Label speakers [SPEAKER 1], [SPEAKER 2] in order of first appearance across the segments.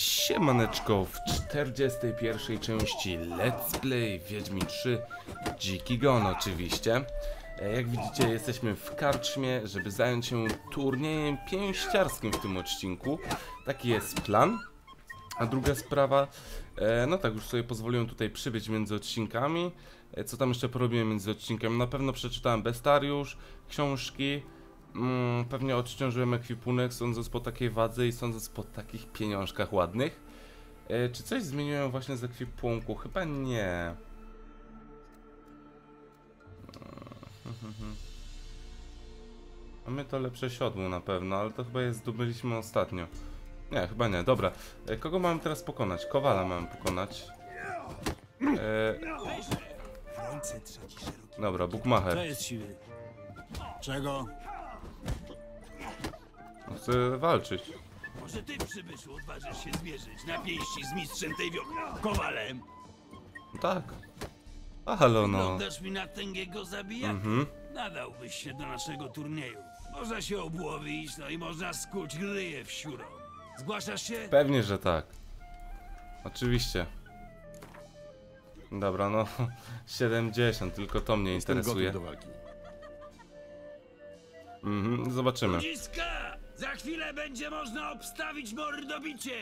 [SPEAKER 1] Siemaneczko w 41 części Let's Play Wiedźmin 3 Dziki Gon oczywiście. E, Jak widzicie jesteśmy w karczmie, żeby zająć się turniejem pięściarskim w tym odcinku. Taki jest plan. A druga sprawa, e, no tak już sobie pozwoliłem tutaj przybyć między odcinkami. E, Co tam jeszcze porobiłem między odcinkiem? Na pewno przeczytałem Bestariusz, książki Mm, pewnie odciążyłem ekwipunek, sądząc po takiej wadze i sądząc po takich pieniążkach ładnych. E, czy coś zmieniłem właśnie z ekwipunku? Chyba nie. Mamy to lepsze siodło na pewno, ale to chyba je zdobyliśmy ostatnio. Nie, chyba nie. Dobra. E, kogo mamy teraz pokonać? Kowala mamy pokonać. E, dobra, Bukmacher.
[SPEAKER 2] Czego?
[SPEAKER 1] Chcę walczyć.
[SPEAKER 2] Może ty, przybyszu, odważysz się zmierzyć na pięści z mistrzem tej wioki, Kowalem.
[SPEAKER 1] Tak. A halo no.
[SPEAKER 2] Oglądasz mi na tęgiego zabijaka?
[SPEAKER 1] Mhm.
[SPEAKER 2] Nadałbyś się do naszego turnieju. Można się obłowić, no i można skuć ryje w siuro. Zgłaszasz się?
[SPEAKER 1] Pewnie, że tak. Oczywiście. Dobra, no 70, tylko to mnie interesuje.
[SPEAKER 3] do walki.
[SPEAKER 1] Mhm, zobaczymy.
[SPEAKER 2] Ludziska! Za chwilę będzie można obstawić mordobicie!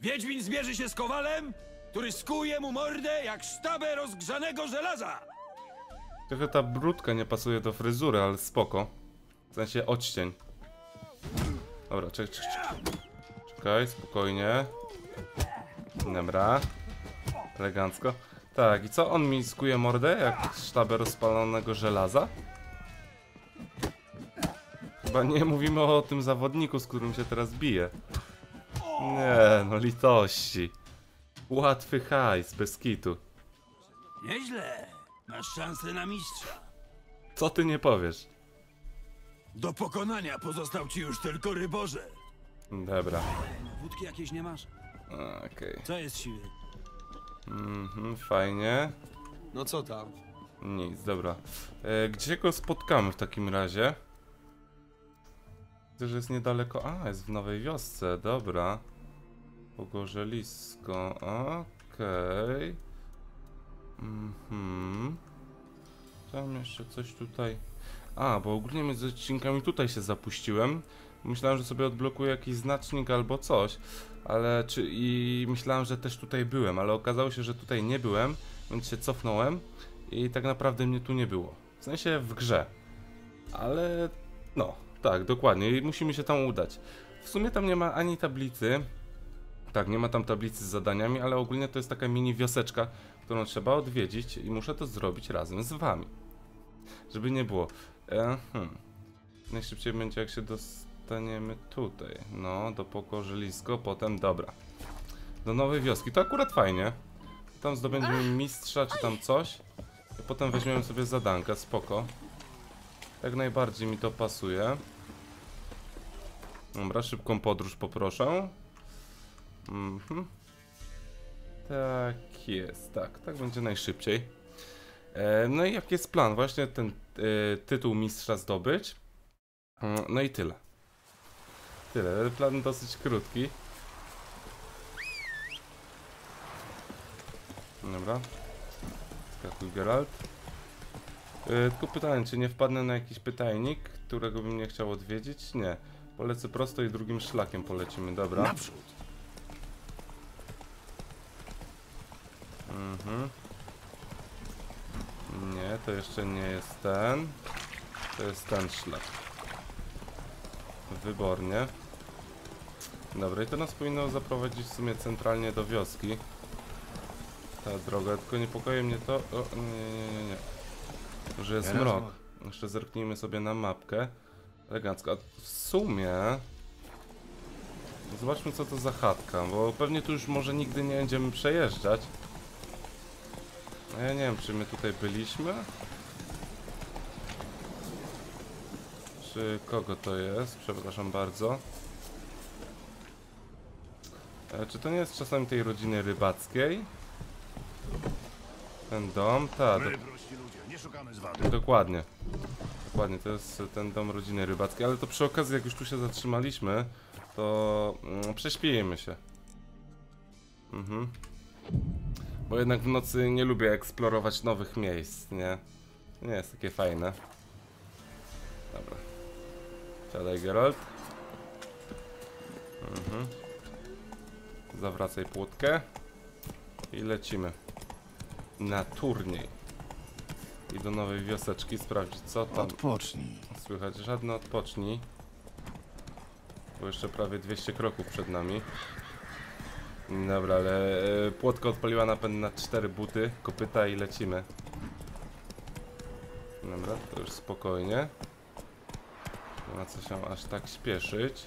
[SPEAKER 2] Wiedźmin zmierzy się z Kowalem, który skuje mu mordę jak sztabę rozgrzanego żelaza!
[SPEAKER 1] Trochę ta brudka nie pasuje do fryzury, ale spoko. W sensie odcień. Dobra, czekaj, czekaj, czekaj. Spokojnie. Dobra. Elegancko. Tak, i co on mi skuje mordę? Jak sztabę rozpalonego żelaza? Chyba nie mówimy o tym zawodniku, z którym się teraz bije. Nie, no litości. Łatwy hajs, bez kitu.
[SPEAKER 2] Nieźle. Masz szansę na mistrza.
[SPEAKER 1] Co ty nie powiesz?
[SPEAKER 2] Do pokonania pozostał ci już tylko ryborze.
[SPEAKER 1] Dobra.
[SPEAKER 2] Wódki jakieś nie masz?
[SPEAKER 1] Okej.
[SPEAKER 2] Co jest siły?
[SPEAKER 1] Mhm, fajnie.
[SPEAKER 3] No co tam?
[SPEAKER 1] Nic, dobra. E, gdzie go spotkamy w takim razie? Że jest niedaleko. A, jest w Nowej Wiosce, dobra. Pogorzelisko, okej. Mhm. Tam jeszcze coś tutaj. A, bo ogólnie między odcinkami tutaj się zapuściłem. Myślałem, że sobie odblokuję jakiś znacznik albo coś, ale czy i myślałem, że też tutaj byłem, ale okazało się, że tutaj nie byłem, więc się cofnąłem i tak naprawdę mnie tu nie było. W sensie w grze. Ale no, tak, dokładnie. I musimy się tam udać. W sumie tam nie ma ani tablicy. Tak, nie ma tam tablicy z zadaniami, ale ogólnie to jest taka mini wioseczka, którą trzeba odwiedzić i muszę to zrobić razem z wami. Żeby nie było. E, hmm. Najszybciej będzie jak się dostaniemy tutaj. No, do Pokorzelisko, potem dobra. Do nowej wioski. To akurat fajnie. Tam zdobędziemy mistrza czy tam coś. I potem weźmiemy sobie zadankę, spoko. Jak najbardziej mi to pasuje. Dobra, szybką podróż poproszę. Mhm. Tak jest, tak, tak będzie najszybciej. E, no i jaki jest plan? Właśnie ten e, tytuł mistrza zdobyć. Mm, No i tyle. Tyle, plan dosyć krótki. Dobra. Skakuj Geralt. Yy, tylko pytanie, czy nie wpadnę na jakiś pytajnik, którego bym nie chciał odwiedzić? Nie. Polecę prosto i drugim szlakiem polecimy, dobra.
[SPEAKER 2] Naprzód.
[SPEAKER 1] Mhm. Nie, to jeszcze nie jest ten. To jest ten szlak. Wybornie. Dobra, i to nas powinno zaprowadzić w sumie centralnie do wioski. Ta droga, tylko niepokoi mnie to... O, nie, nie, nie, nie. Że jest mrok. Jeszcze zerknijmy sobie na mapkę. Elegancko. A w sumie... Zobaczmy co to za chatka, bo pewnie tu już może nigdy nie będziemy przejeżdżać. A ja nie wiem, czy my tutaj byliśmy? Czy kogo to jest? Przepraszam bardzo. E, czy to nie jest czasami tej rodziny rybackiej? Ten dom? Tak,
[SPEAKER 3] szukamy zwady.
[SPEAKER 1] Dokładnie. Dokładnie, to jest ten dom rodziny rybackiej, ale to przy okazji, jak już tu się zatrzymaliśmy, to mm, prześpijmy się. Mhm. Bo jednak w nocy nie lubię eksplorować nowych miejsc, nie? Nie jest takie fajne. Dobra. Siadaj Geralt. Mhm. Zawracaj płótkę. I lecimy. Na turniej. I do nowej wioseczki sprawdzić co tam
[SPEAKER 3] Odpocznij.
[SPEAKER 1] słychać. Żadne odpocznij. Bo jeszcze prawie 200 kroków przed nami. Dobra, ale e, płotka odpaliła napęd na cztery buty, kopyta i lecimy. Dobra, to już spokojnie. Nie ma co się aż tak śpieszyć.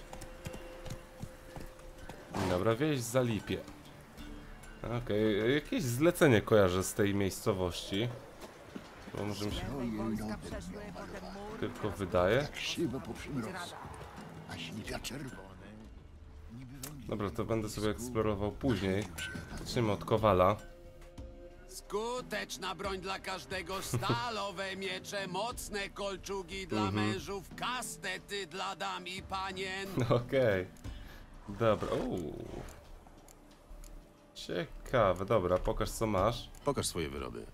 [SPEAKER 1] Dobra, wieś za lipie. Okej, jakieś zlecenie kojarzę z tej miejscowości. Bo może mi się tylko wydaje.
[SPEAKER 3] Siwe po przymrozku. A śliwia czerwone. Niby węgiel.
[SPEAKER 1] Dobra, to będę sobie eksplorował później. Zacznijmy od Kowala.
[SPEAKER 4] Skuteczna broń dla każdego, stalowe miecze, mocne kolczugi dla mężów, kastety dla dam i panien.
[SPEAKER 1] Okej. Dobra, uuu. Ciekawe, dobra, pokaż co masz.
[SPEAKER 3] Pokaż swoje wyroby.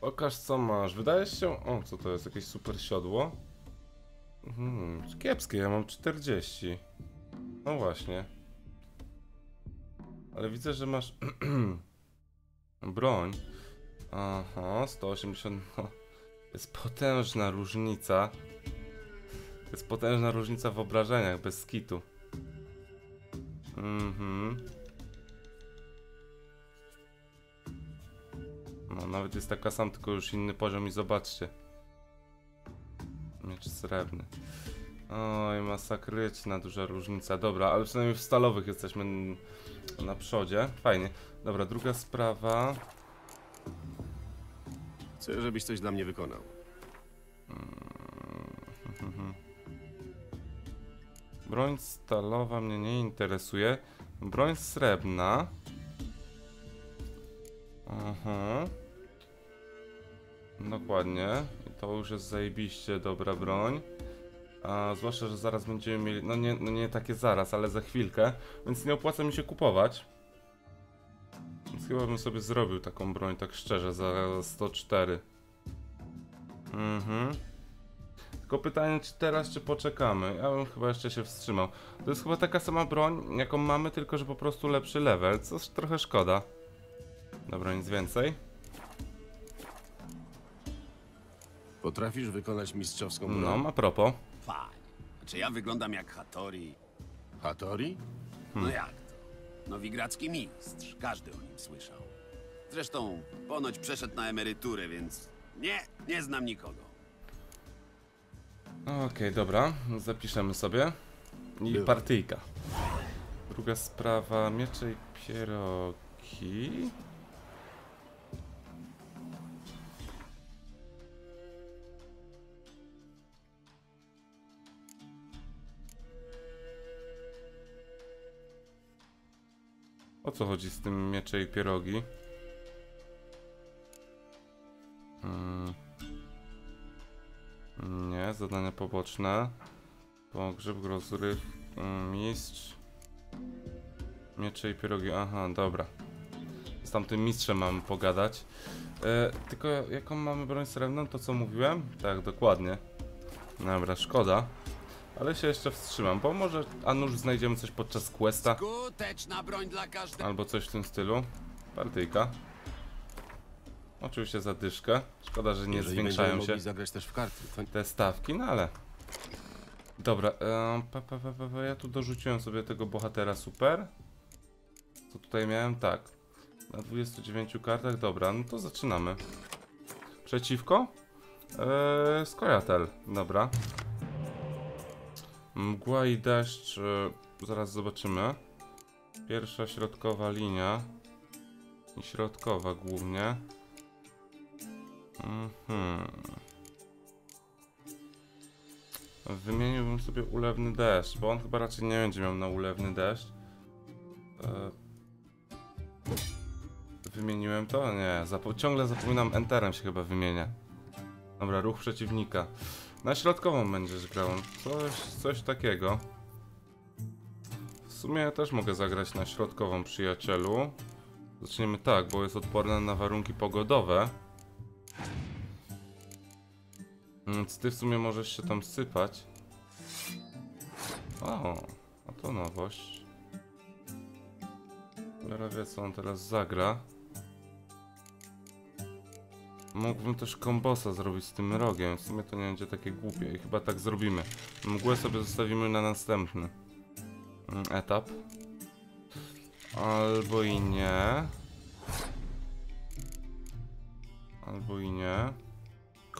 [SPEAKER 1] Pokaż co masz. Wydaje się... O, co to jest? Jakieś super siodło? Hmm, kiepskie, ja mam 40. No właśnie. Ale widzę, że masz... broń. Aha, 180... No. Jest potężna różnica. Jest potężna różnica w obrażeniach, bez skitu. Mhm. No, nawet jest taka sam, tylko już inny poziom i zobaczcie. Miecz srebrny. Oj, masakryczna duża różnica. Dobra, ale przynajmniej w stalowych jesteśmy na przodzie. Fajnie. Dobra, druga sprawa.
[SPEAKER 3] Chcę, żebyś coś dla mnie wykonał.
[SPEAKER 1] Broń stalowa mnie nie interesuje. Broń srebrna. Aha. Dokładnie. I to już jest zajebiście dobra broń. A zwłaszcza, że zaraz będziemy mieli. No nie, no nie takie zaraz, ale za chwilkę. Więc nie opłaca mi się kupować. Więc chyba bym sobie zrobił taką broń, tak szczerze, za 104. Mhm. Tylko pytanie, czy teraz, czy poczekamy? Ja bym chyba jeszcze się wstrzymał. To jest chyba taka sama broń, jaką mamy, tylko że po prostu lepszy level, co trochę szkoda. Dobra, nic więcej.
[SPEAKER 3] Potrafisz wykonać mistrzowską broń?
[SPEAKER 1] No, a propos.
[SPEAKER 4] Fajnie. Czy ja wyglądam jak Hattori?
[SPEAKER 3] Hattori?
[SPEAKER 4] No jak to? Nowigradzki mistrz, każdy o nim słyszał. Zresztą ponoć przeszedł na emeryturę, więc nie, nie znam nikogo.
[SPEAKER 1] Okej, dobra, zapiszemy sobie. I
[SPEAKER 3] Było.
[SPEAKER 1] partyjka. Druga sprawa, miecze i pierogi. O co chodzi z tym miecze i pierogi? Mm. Nie, zadania poboczne. Pogrzeb, rozryw, mm, mistrz. Miecze i pierogi, aha, dobra. Z tamtym mistrzem mamy pogadać. E, tylko jaką mamy broń srebrną, to co mówiłem? Tak, dokładnie. Dobra, szkoda. Ale się jeszcze wstrzymam, bo może a nuż znajdziemy coś podczas questa.
[SPEAKER 4] Skuteczna broń dla każdego.
[SPEAKER 1] Albo coś w tym stylu. Partyjka. Oczywiście zadyszkę. Szkoda, że nie
[SPEAKER 3] Jeżeli
[SPEAKER 1] zwiększają się
[SPEAKER 3] zagrać też w karty, to
[SPEAKER 1] te stawki, no ale. Dobra, pa, pa, pa, pa, ja tu dorzuciłem sobie tego bohatera super. Co tutaj miałem? Tak. Na 29 kartach, dobra, no to zaczynamy. Przeciwko? Eee, Skojatel, dobra. Mgła i deszcz, e, zaraz zobaczymy. Pierwsza środkowa linia. I środkowa głównie. Mhm. Wymieniłbym sobie ulewny deszcz, bo on chyba raczej nie będzie miał na ulewny deszcz. E... Wymieniłem to? Nie, ciągle zapominam enterem się chyba wymienia. Dobra, ruch przeciwnika. Na środkową będziesz grał. Coś, coś takiego. W sumie ja też mogę zagrać na środkową przyjacielu. Zaczniemy tak, bo jest odporna na warunki pogodowe. Więc ty w sumie możesz się tam sypać. O, a to nowość. Cholera wie co on teraz zagra. Mógłbym też kombosa zrobić z tym rogiem, w sumie to nie będzie takie głupie i chyba tak zrobimy. Mgłę sobie zostawimy na następny mm, etap. Albo i nie. Albo i nie.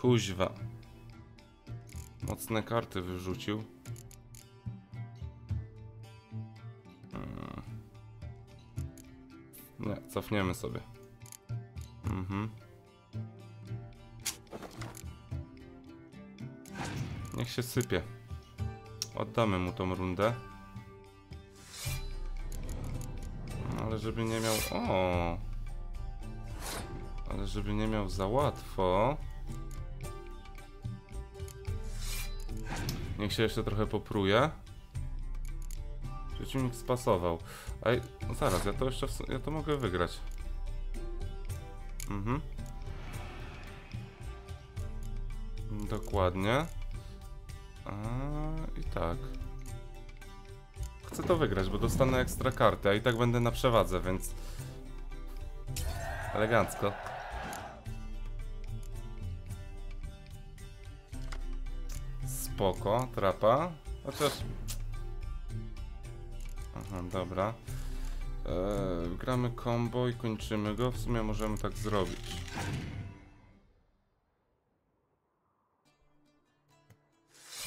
[SPEAKER 1] Kuźwa. Mocne karty wyrzucił. Mm. Nie, cofniemy sobie. Się sypie. Oddamy mu tą rundę. Ale żeby nie miał... O! Ale żeby nie miał za łatwo... Niech się jeszcze trochę popruje. Przeciwnik spasował. Ej, no zaraz, ja to jeszcze... Ja to mogę wygrać. Mhm. Dokładnie. I tak. Chcę to wygrać, bo dostanę ekstra karty, a i tak będę na przewadze, więc... Elegancko. Spoko, trapa. Chociaż... Aha, dobra. Eee, gramy combo i kończymy go. W sumie możemy tak zrobić.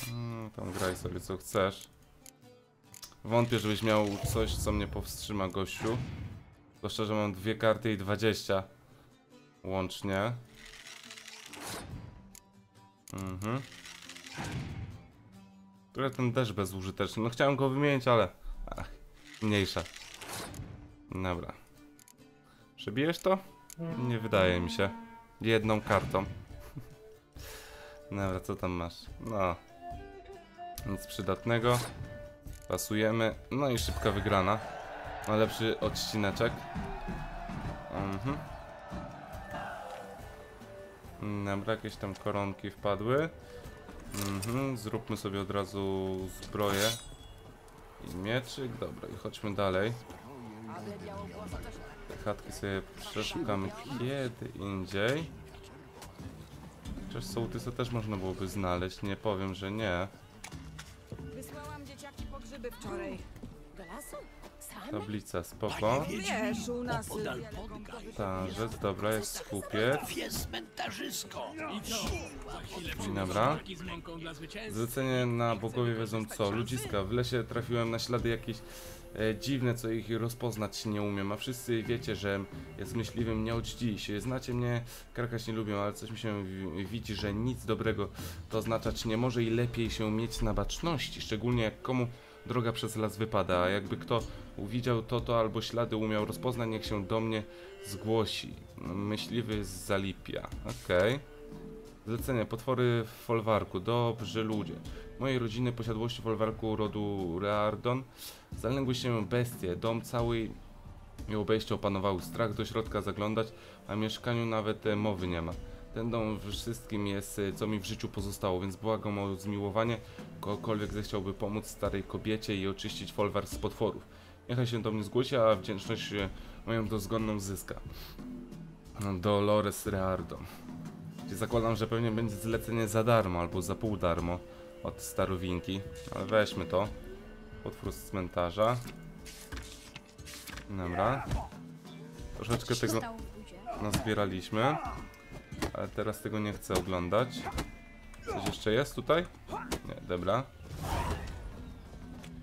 [SPEAKER 1] Mm, tam graj sobie co chcesz. Wątpię, żebyś miał coś, co mnie powstrzyma, gościu. Zwłaszcza, że mam dwie karty i 20 łącznie. Mhm. Które ten deszcz bezużyteczny. No chciałem go wymienić, ale... Ach, mniejsza. Dobra. Przebijesz to? Nie wydaje mi się. Jedną kartą. Dobra, co tam masz? No. Nic przydatnego. Pasujemy. No i szybka wygrana. Najlepszy odcineczek. Mhm. Dobra, jakieś tam koronki wpadły. Mhm, zróbmy sobie od razu zbroję. I mieczyk. Dobra, i chodźmy dalej. Te chatki sobie przeszukamy kiedy indziej. Chociaż sołtysa też można byłoby znaleźć, nie powiem, że nie.
[SPEAKER 5] Grzyby wczoraj.
[SPEAKER 6] Do lasu? Same?
[SPEAKER 1] Tablica, spoko.
[SPEAKER 5] Wiesz, u nas
[SPEAKER 1] dobra, jest skupiec.
[SPEAKER 3] Jest cmentarzysko.
[SPEAKER 1] Dobra. Zlecenie na bogowie wiedzą co. Ludziska, w lesie trafiłem na ślady jakieś e, dziwne, co ich rozpoznać nie umiem. A wszyscy wiecie, że jest myśliwym nie od dziś. Znacie mnie, karkać nie lubią, ale coś mi się wi- widzi, że nic dobrego to oznaczać nie może i lepiej się mieć na baczności. Szczególnie jak komu droga przez las wypada. A jakby kto uwidział to, to albo ślady umiał rozpoznać, niech się do mnie zgłosi. Myśliwy z Zalipia. Okej. Zlecenie, potwory w folwarku, dobrzy ludzie. Mojej rodziny posiadłości folwarku rodu Reardon zalęgły się bestie, dom cały i obejście opanowały strach do środka zaglądać, a mieszkaniu nawet e, mowy nie ma. Dom wszystkim jest, e, co mi w życiu pozostało, więc błagam o zmiłowanie, kogokolwiek zechciałby pomóc starej kobiecie i oczyścić folwark z potworów. Niechaj się do mnie zgłosi, a wdzięczność e, moją dozgonną zyska. Dolores Reardon. Gdzie zakładam, że pewnie będzie zlecenie za darmo albo za pół darmo od starowinki, ale weźmy to. Potwór z cmentarza. Dobra. Troszeczkę tego nazbieraliśmy, ale teraz tego nie chcę oglądać. Coś jeszcze jest tutaj? Nie, dobra.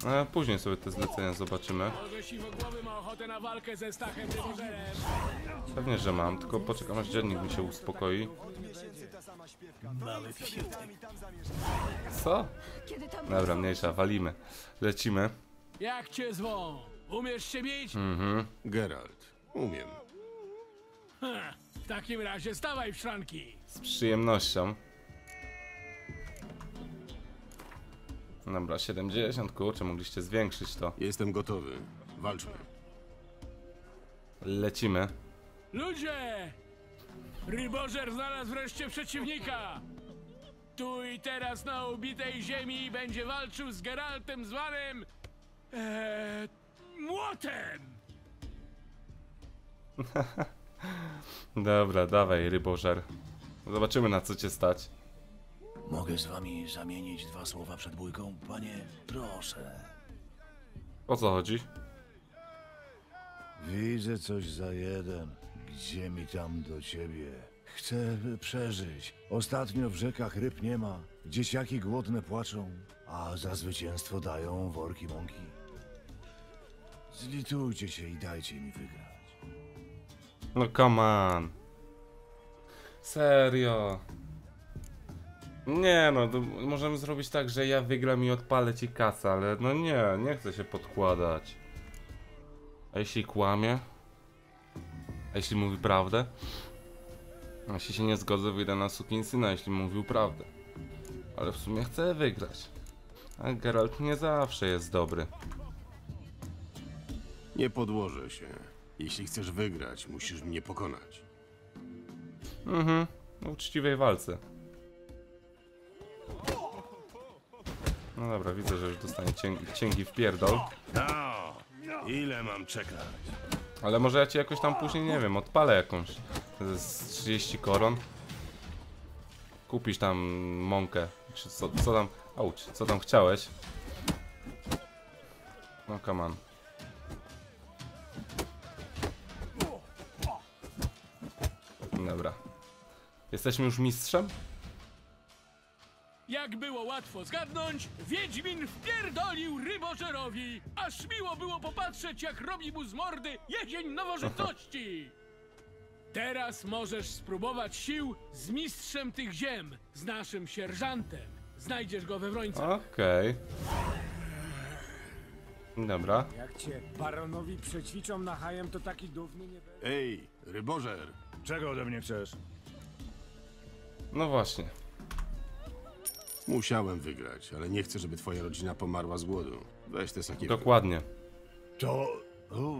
[SPEAKER 1] E, później sobie te zlecenia zobaczymy.
[SPEAKER 7] Może siwogłowy ma ochotę na walkę ze Stachem Rybożerem.
[SPEAKER 1] Pewnie, że mam, tylko poczekam aż dziennik mi się uspokoi. Co?
[SPEAKER 6] Kiedy tam
[SPEAKER 1] Dobra, mniejsza, walimy. Lecimy.
[SPEAKER 7] Jak cię zwą? Umiesz się bić?
[SPEAKER 1] Mhm.
[SPEAKER 3] Geralt, umiem.
[SPEAKER 7] Ha, w takim razie stawaj w szranki.
[SPEAKER 1] Z przyjemnością. Dobra, 70, kurczę, mogliście zwiększyć to.
[SPEAKER 4] Jestem gotowy. Walczmy.
[SPEAKER 1] Lecimy.
[SPEAKER 7] Ludzie! Rybożer znalazł wreszcie przeciwnika! Tu i teraz na ubitej ziemi będzie walczył z Geraltem zwanym... Eee, młotem!
[SPEAKER 1] Dobra, dawaj, rybożer. Zobaczymy na co cię stać.
[SPEAKER 3] Mogę z wami zamienić dwa słowa przed bójką? Panie, proszę.
[SPEAKER 1] O co chodzi?
[SPEAKER 3] Widzę coś za jeden. Gdzie mi tam do ciebie? Chcę przeżyć. Ostatnio w rzekach ryb nie ma. Dzieciaki głodne płaczą, a za zwycięstwo dają worki mąki. Zlitujcie się i dajcie mi wygrać.
[SPEAKER 1] No come on. Serio. Nie no, to możemy zrobić tak, że ja wygram i odpalę ci kasę, ale no nie, nie chcę się podkładać. A jeśli kłamie? A jeśli mówi prawdę? A jeśli się nie zgodzę, wyjdę na sukinsyna, jeśli mówił prawdę. Ale w sumie chcę wygrać. A Geralt nie zawsze jest dobry.
[SPEAKER 4] Nie podłożę się. Jeśli chcesz wygrać, musisz mnie pokonać.
[SPEAKER 1] Mhm, w uczciwej walce. No dobra, widzę, że już dostanie cięgi, cięgi w pierdol.
[SPEAKER 8] No, ile mam czekać?
[SPEAKER 1] Ale może ja ci jakoś tam później, nie wiem, odpalę jakąś z 30 koron. Kupisz tam mąkę, czy co, co tam, auć, co tam chciałeś. No come on. Dobra. Jesteśmy już mistrzem?
[SPEAKER 7] Jak było łatwo zgadnąć, Wiedźmin wpierdolił rybożerowi! Aż miło było popatrzeć, jak robi mu z mordy jesień nowożytności! Teraz możesz spróbować sił z mistrzem tych ziem, z naszym sierżantem. Znajdziesz go we Wrońcach.
[SPEAKER 1] Okej. Dobra.
[SPEAKER 9] Jak cię baronowi przećwiczą na hajem, to taki dówny nie będzie.
[SPEAKER 4] Ej, rybożer!
[SPEAKER 8] Czego ode mnie chcesz?
[SPEAKER 1] No właśnie.
[SPEAKER 4] Musiałem wygrać, ale nie chcę, żeby twoja rodzina pomarła z głodu. Weź te sakiewki.
[SPEAKER 1] Dokładnie.
[SPEAKER 3] To... O,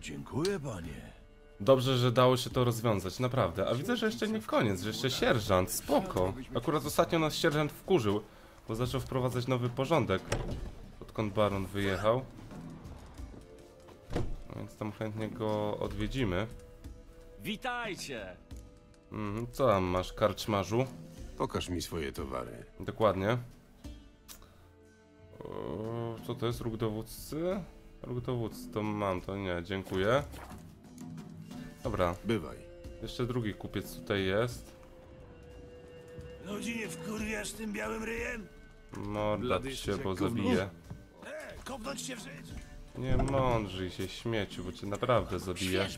[SPEAKER 3] dziękuję, panie.
[SPEAKER 1] Dobrze, że dało się to rozwiązać, naprawdę. A widzę, że jeszcze nie koniec, że jeszcze sierżant, spoko. Akurat ostatnio nas sierżant wkurzył, bo zaczął wprowadzać nowy porządek, odkąd baron wyjechał. No więc tam chętnie go odwiedzimy.
[SPEAKER 10] Witajcie!
[SPEAKER 1] Mhm, co tam masz, karczmarzu?
[SPEAKER 4] Pokaż mi swoje towary.
[SPEAKER 1] Dokładnie. O, co to jest, róg dowódcy? Róg dowódcy, to mam, to nie, dziękuję. Dobra,
[SPEAKER 4] Bywaj.
[SPEAKER 1] jeszcze drugi kupiec tutaj jest.
[SPEAKER 8] Ludzi nie wkurwiasz tym białym ryjem?
[SPEAKER 1] Morda się, bo zabije.
[SPEAKER 8] E, kopnąć cię w żyć?
[SPEAKER 1] Nie mądrzyj się śmieciu, bo cię naprawdę zabije.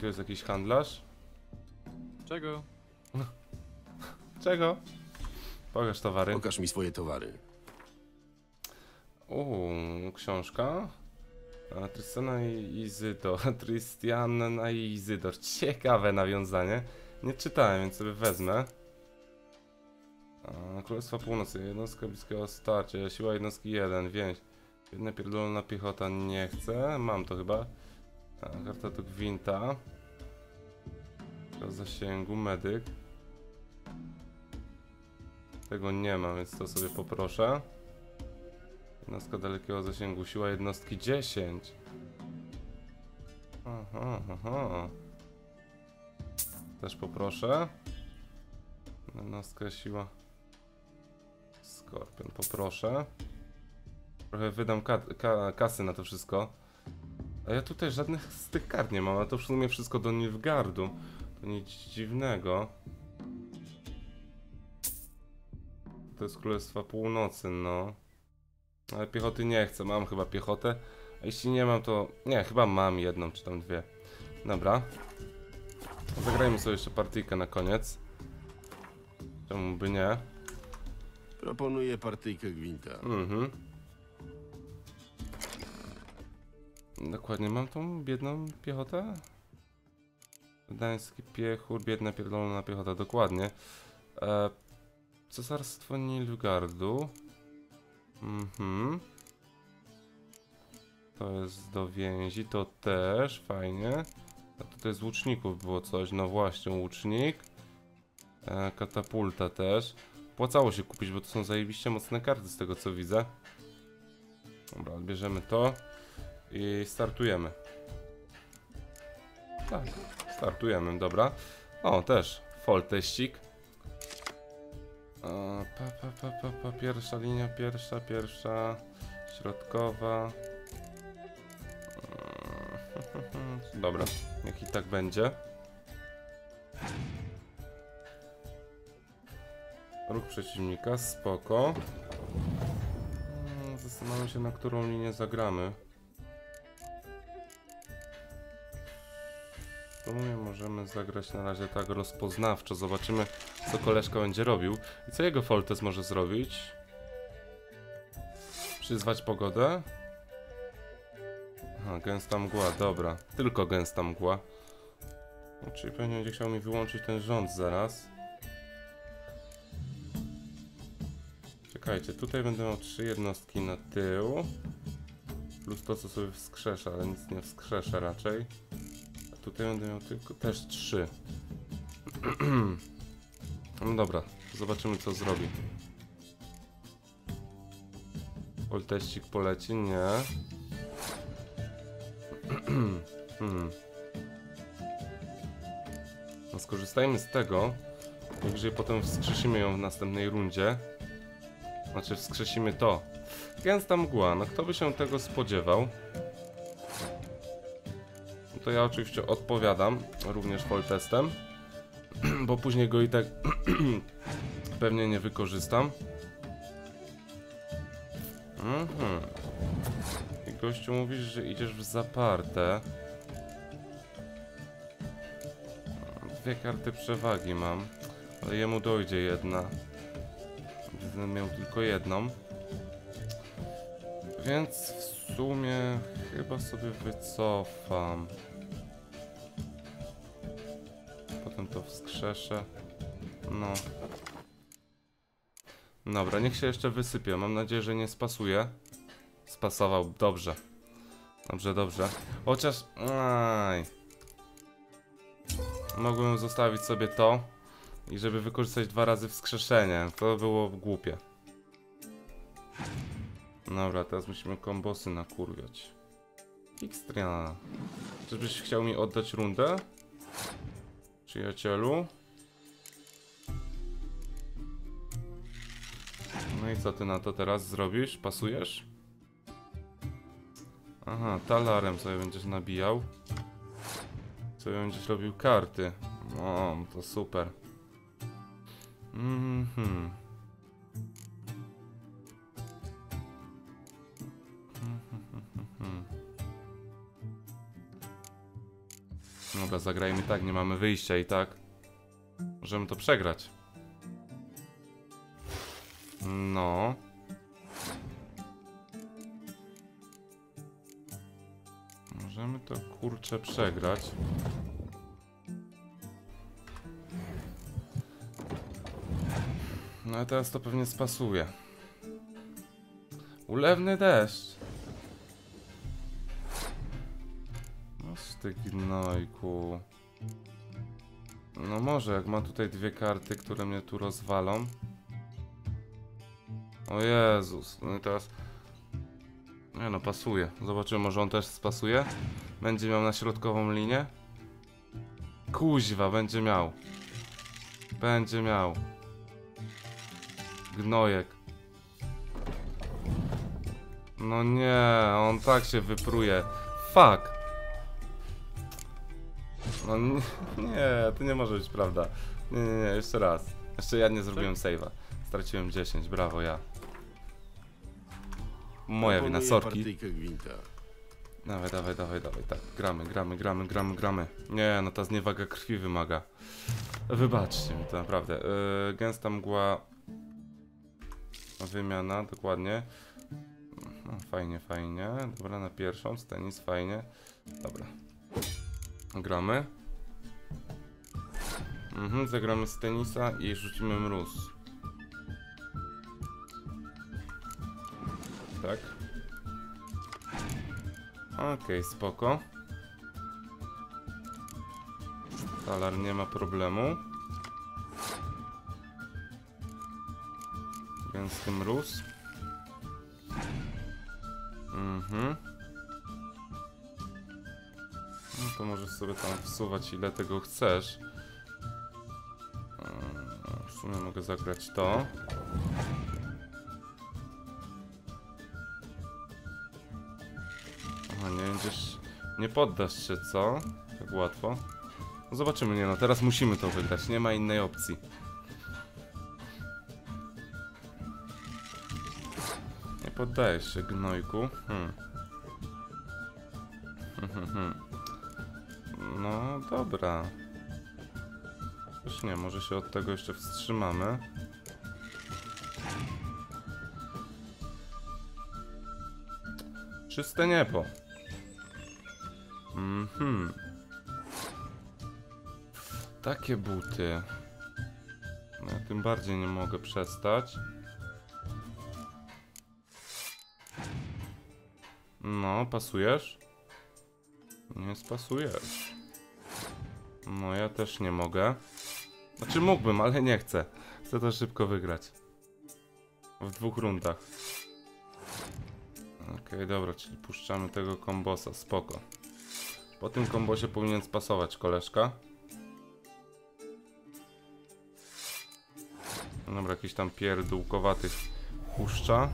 [SPEAKER 1] Tu jest jakiś handlarz.
[SPEAKER 10] Czego?
[SPEAKER 1] Czego? Pokaż towary.
[SPEAKER 4] Pokaż mi swoje towary.
[SPEAKER 1] Uuu, książka. A, Tristana i Izydor. Tristiana i Izydor. Ciekawe nawiązanie. Nie czytałem, więc sobie wezmę. A, Królestwa Północy. Jednostka bliskiego starcia. Siła jednostki 1. Więź. Jedna pierdolona piechota nie chcę. Mam to chyba. A, karta do gwinta. Do zasięgu. Medyk. Tego nie mam, więc to sobie poproszę. Jednostka dalekiego zasięgu, siła jednostki 10. Aha, aha. Też poproszę. Jednostka siła. Skorpion, poproszę. Trochę wydam ka ka kasy na to wszystko. A ja tutaj żadnych z tych kart nie mam, ale to w sumie wszystko do Nilfgaardu. To nic dziwnego. To jest Królestwa Północy, no. Ale piechoty nie chcę, mam chyba piechotę. A jeśli nie mam, to... Nie, chyba mam jedną, czy tam dwie. Dobra. Zagrajmy sobie jeszcze partyjkę na koniec. Czemu by nie?
[SPEAKER 4] Proponuję partyjkę gwinta.
[SPEAKER 1] Mhm. Dokładnie, mam tą biedną piechotę? Gdański piechur, biedna pierdolona piechota, dokładnie. E, Cesarstwo Nilfgardu. Mhm. To jest do więzi, to też fajnie. A tutaj z łuczników było coś, no właśnie, łucznik. E, katapulta też. Płacało się kupić, bo to są zajebiście mocne karty z tego co widzę. Dobra, odbierzemy to i startujemy. Tak, startujemy, dobra. O, też, fall teścik. E, Pa, pa, pa, pa, pa, pierwsza linia, pierwsza, pierwsza, środkowa. Dobra, niech i tak będzie. Ruch przeciwnika, spoko. Mm, Zastanawiam się, na którą linię zagramy. Sumie możemy zagrać na razie tak rozpoznawczo. Zobaczymy, co koleżka będzie robił. I co jego Foltes może zrobić? Przyzwać pogodę? Aha, gęsta mgła, dobra. Tylko gęsta mgła. No, czyli pewnie będzie chciał mi wyłączyć ten rząd zaraz. Czekajcie, tutaj będę miał trzy jednostki na tył. Plus to, co sobie wskrzesza, ale nic nie wskrzesza raczej. Tutaj będę miał tylko też trzy. no dobra, zobaczymy co zrobi. Polteścik poleci? Nie. hmm. No skorzystajmy z tego. Najwyżej potem wskrzesimy ją w następnej rundzie. Znaczy wskrzesimy to. Gęsta mgła, no kto by się tego spodziewał? To ja oczywiście odpowiadam, również foltestem, bo później go i tak pewnie nie wykorzystam. Mhm. I gościu mówisz, że idziesz w zaparte. Dwie karty przewagi mam, ale jemu dojdzie jedna. Będę miał tylko jedną. Więc w sumie chyba sobie wycofam. To wskrzeszę. No. Dobra, niech się jeszcze wysypie. Mam nadzieję, że nie spasuje. Spasował, dobrze. Dobrze, dobrze. Chociaż... Aj. Mogłem zostawić sobie to. I żeby wykorzystać dwa razy wskrzeszenie. To było głupie. Dobra, teraz musimy kombosy nakurwiać. Xtria. Czyżbyś chciał mi oddać rundę? Przyjacielu? No i co ty na to teraz zrobisz? Pasujesz? Aha, talarem sobie będziesz nabijał. Sobie będziesz robił karty. O, to super. Mhm. Dobra, zagrajmy tak, nie mamy wyjścia i tak. Możemy to przegrać. No. Możemy to kurczę przegrać. No ale teraz to pewnie spasuje. Ulewny deszcz. No gnojku. No może, jak ma tutaj dwie karty, które mnie tu rozwalą. O Jezus, no i teraz... Nie no, pasuje. Zobaczymy, może on też spasuje. Będzie miał na środkową linię. Kuźwa, będzie miał. Będzie miał. Gnojek. No nie, on tak się wypruje. Fuck. No nie, nie, to nie może być prawda. Nie, nie, nie, jeszcze raz. Jeszcze ja nie zrobiłem save'a. Straciłem 10, brawo ja. Moja wina, sorki. Dawaj, dawaj, dawaj, dawaj, tak. Gramy, gramy, gramy, gramy, gramy. Nie, no ta zniewaga krwi wymaga. Wybaczcie mi to naprawdę. Yy, gęsta mgła. Wymiana, dokładnie. No, fajnie, fajnie. Dobra, na pierwszą, tenis, fajnie. Dobra. Gramy. Mhm, zagramy z tenisa i rzucimy mróz. Tak. Okej, okay, spoko. Talar nie ma problemu. Więc tym mróz. Mhm to możesz sobie tam wsuwać ile tego chcesz. Eee, W sumie mogę zagrać to. A nie będziesz... Nie poddasz się, co? Tak łatwo. No zobaczymy, nie no, teraz musimy to wygrać, nie ma innej opcji. Nie poddajesz się, gnojku. Hmm. Hmm, hmm, hmm. No, dobra. Już nie, może się od tego jeszcze wstrzymamy. Czyste niebo. Mhm. Takie buty. No, tym bardziej nie mogę przestać. No, pasujesz? Nie spasujesz. No, ja też nie mogę. Znaczy mógłbym, ale nie chcę. Chcę to szybko wygrać. W dwóch rundach. Okej, dobra, czyli puszczamy tego kombosa, spoko. Po tym kombosie powinien spasować koleżka. Dobra, jakiś tam pierdółkowaty puszcza.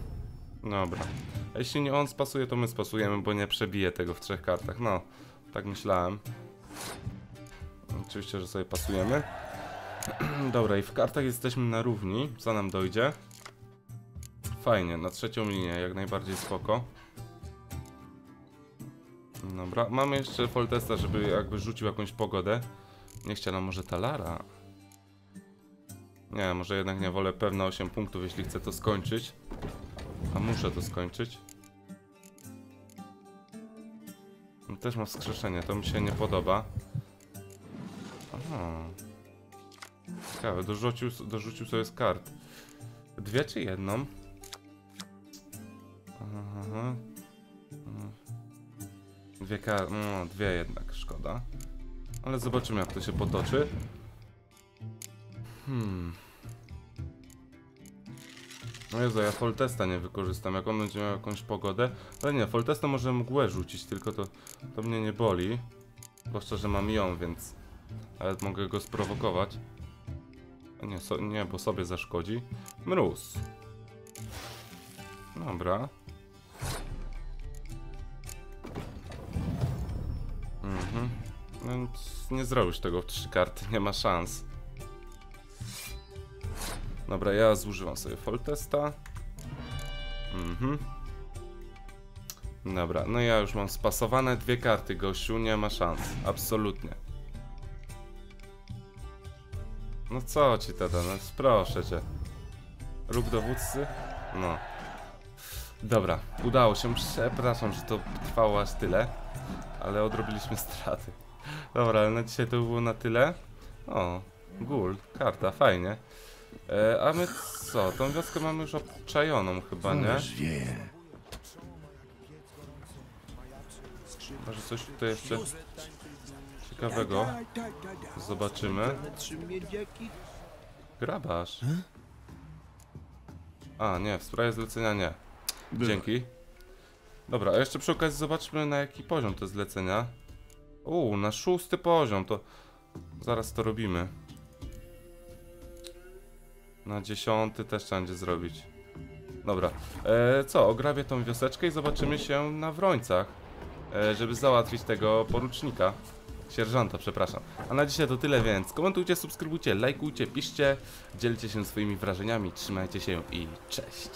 [SPEAKER 1] Dobra. A jeśli nie on spasuje, to my spasujemy, bo nie przebije tego w trzech kartach. No, tak myślałem. Oczywiście, że sobie pasujemy. Dobra, i w kartach jesteśmy na równi. Co nam dojdzie? Fajnie, na trzecią linię, jak najbardziej spoko. Dobra, mamy jeszcze Foltesta, żeby jakby rzucił jakąś pogodę. Nie chciano może Talara. Nie, może jednak nie wolę pewne 8 punktów, jeśli chcę to skończyć. A muszę to skończyć. Też ma wskrzeszenie, to mi się nie podoba. Aha. Ciekawe, dorzucił, dorzucił sobie z kart. Dwie czy jedną? Aha, aha. Dwie kar... No, dwie jednak, szkoda. Ale zobaczymy jak to się potoczy. Hmm. No Jezu, ja Foltesta nie wykorzystam, jak on będzie miał jakąś pogodę. Ale nie, Foltesta może mgłę rzucić, tylko to, to mnie nie boli. Bo szczerze mam ją, więc... Ale mogę go sprowokować. Nie, so, nie, bo sobie zaszkodzi. Mróz. Dobra. Mhm. No nie zrobisz tego w trzy karty, nie ma szans. Dobra, ja zużywam sobie Foltesta. Mhm. Dobra, no ja już mam spasowane dwie karty, gościu, nie ma szans. Absolutnie. No co ci tada, no proszę cię. Róg dowódcy? No. Dobra, udało się. Przepraszam, że to trwało aż tyle. Ale odrobiliśmy straty. Dobra, ale na dzisiaj to było na tyle. O, gul, karta, fajnie. E, a my co? Tą wioskę mamy już obczajoną chyba, nie? Może coś tutaj jeszcze ciekawego zobaczymy. Grabarz. A, nie, w sprawie zlecenia nie. Dzięki. Dobra, a jeszcze przy okazji zobaczmy na jaki poziom te zlecenia. Uuu, na szósty poziom, to zaraz to robimy. Na dziesiąty też trzeba będzie zrobić. Dobra, e, co, ograbię tą wioseczkę i zobaczymy się na Wrońcach, e, żeby załatwić tego porucznika. Sierżanta, przepraszam. A na dzisiaj to tyle, więc komentujcie, subskrybujcie, lajkujcie, piszcie, dzielcie się swoimi wrażeniami, trzymajcie się i cześć.